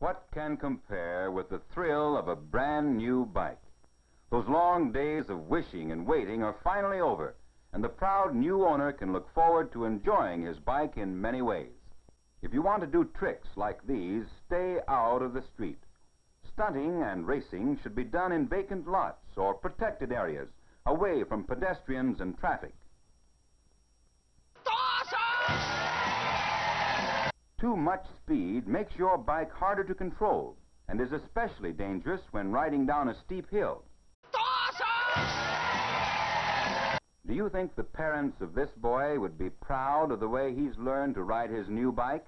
What can compare with the thrill of a brand new bike? Those long days of wishing and waiting are finally over, and the proud new owner can look forward to enjoying his bike in many ways. If you want to do tricks like these, stay out of the street. Stunting and racing should be done in vacant lots or protected areas, away from pedestrians and traffic. too much speed makes your bike harder to control and is especially dangerous when riding down a steep hill. Do you think the parents of this boy would be proud of the way he's learned to ride his new bike?